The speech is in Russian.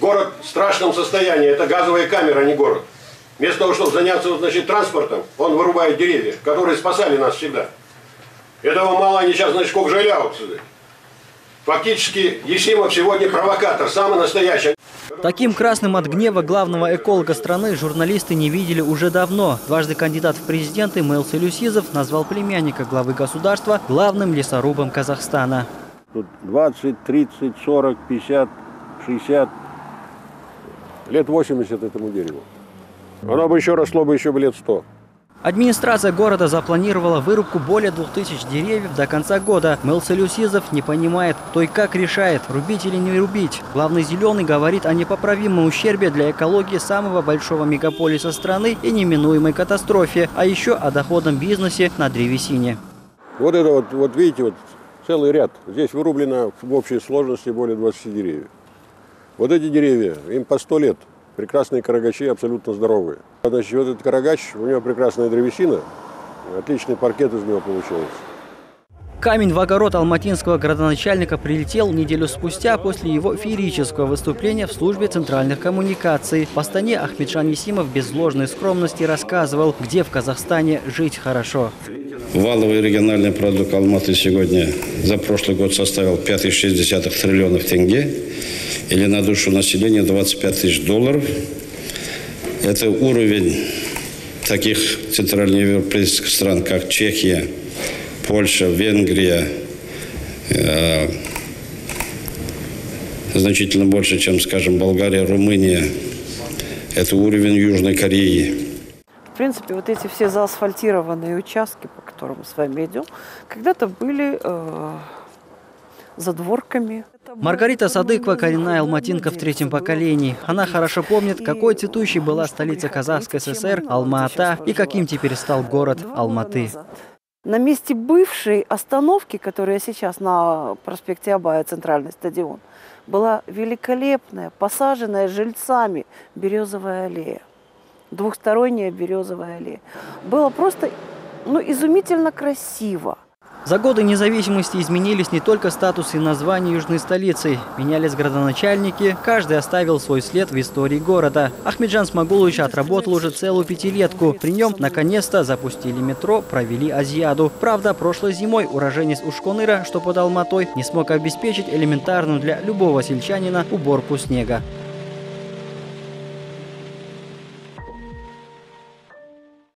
город в страшном состоянии. Это газовая камера, а не город. Вместо того, чтобы заняться значит, транспортом, он вырубает деревья, которые спасали нас всегда. Этого мало, они сейчас, значит, сколько жалят сюда. Фактически, Есимов сегодня провокатор, самый настоящий. Таким красным от гнева главного эколога страны журналисты не видели уже давно. Дважды кандидат в президенты Мэлс Люсизов назвал племянника главы государства главным лесорубом Казахстана. Тут 20, 30, 40, 50, 60, лет 80 этому дереву. Оно бы еще росло бы еще бы лет 100. Администрация города запланировала вырубку более 2000 деревьев до конца года. Мэлс Люсизов не понимает, кто и как решает, рубить или не рубить. Главный зеленый говорит о непоправимом ущербе для экологии самого большого мегаполиса страны и неминуемой катастрофе, а еще о доходном бизнесе на древесине. Вот это вот, вот видите, вот целый ряд. Здесь вырублено в общей сложности более 20 деревьев. Вот эти деревья, им по 100 лет. Прекрасные карагачи, абсолютно здоровые. Значит, вот этот карагач, у него прекрасная древесина, отличный паркет из него получается. Камень в огород алматинского градоначальника прилетел неделю спустя после его феерического выступления в службе центральных коммуникаций. В Астане Ахмеджан Есимов без ложной скромности рассказывал, где в Казахстане жить хорошо. Валовый региональный продукт Алматы сегодня за прошлый год составил 5,6 триллионов тенге или на душу населения 25 тысяч долларов. Это уровень таких центральноевропейских стран, как Чехия, Польша, Венгрия, э, значительно больше, чем, скажем, Болгария, Румыния. Это уровень Южной Кореи. В принципе, вот эти все заасфальтированные участки, по которым мы с вами идем, когда-то были э, задворками. Маргарита Садыкова – коренная алматинка в третьем поколении. Она хорошо помнит, какой цветущей была столица Казахской ССР – Алма-Ата, и каким теперь стал город Алматы. На месте бывшей остановки, которая сейчас на проспекте Абая, центральный стадион, была великолепная, посаженная жильцами березовая аллея. Двухсторонняя березовая аллея. Было просто ну, изумительно красиво. За годы независимости изменились не только статус и название южной столицы. Менялись градоначальники, каждый оставил свой след в истории города. Ахмеджан Смогулович отработал уже целую пятилетку. При нем наконец-то запустили метро, провели Азиаду. Правда, прошлой зимой уроженец Ушконыра, что под Алматой, не смог обеспечить элементарную для любого сельчанина уборку снега.